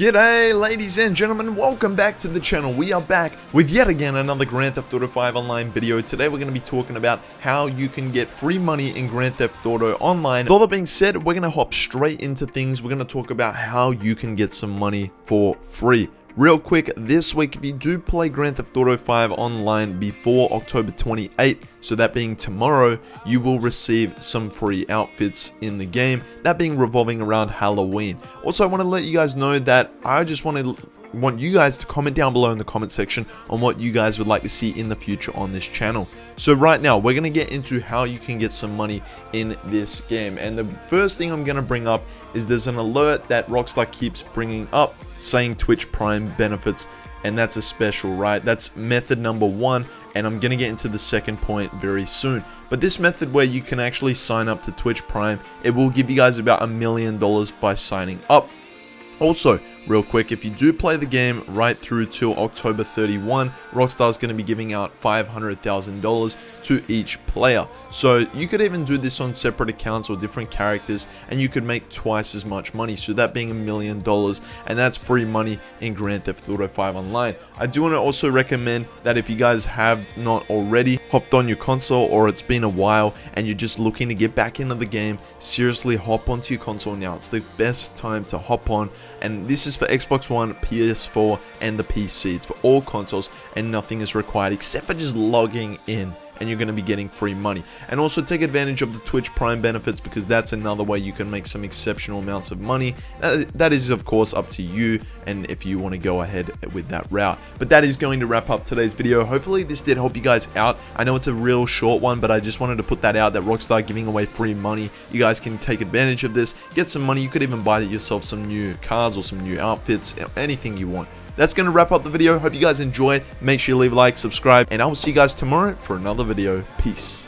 G'day ladies and gentlemen, welcome back to the channel. We are back with yet again another Grand Theft Auto 5 Online video. Today we're going to be talking about how you can get free money in Grand Theft Auto Online. With all that being said, we're going to hop straight into things. We're going to talk about how you can get some money for free. Real quick, this week, if you do play Grand Theft Auto 5 online before October 28th, so that being tomorrow, you will receive some free outfits in the game, that being revolving around Halloween. Also, I want to let you guys know that I just want to want you guys to comment down below in the comment section on what you guys would like to see in the future on this channel. So right now, we're going to get into how you can get some money in this game. And the first thing I'm going to bring up is there's an alert that Rockstar keeps bringing up saying Twitch Prime benefits. And that's a special, right? That's method number one. And I'm going to get into the second point very soon. But this method where you can actually sign up to Twitch Prime, it will give you guys about a million dollars by signing up. Also, real quick, if you do play the game right through till October 31, Rockstar is going to be giving out $500,000 to each player. So you could even do this on separate accounts or different characters and you could make twice as much money. So that being a million dollars and that's free money in Grand Theft Auto 5 Online. I do want to also recommend that if you guys have not already hopped on your console or it's been a while and you're just looking to get back into the game, seriously hop onto your console now. It's the best time to hop on and this is for Xbox One, PS4 and the PC. It's for all consoles and nothing is required except for just logging in and you're going to be getting free money. And also take advantage of the Twitch Prime benefits because that's another way you can make some exceptional amounts of money. Uh, that is, of course, up to you and if you want to go ahead with that route. But that is going to wrap up today's video. Hopefully this did help you guys out. I know it's a real short one, but I just wanted to put that out that Rockstar giving away free money. You guys can take advantage of this, get some money. You could even buy yourself some new cars or some new outfits, anything you want that's going to wrap up the video. Hope you guys enjoyed. Make sure you leave a like, subscribe, and I will see you guys tomorrow for another video. Peace.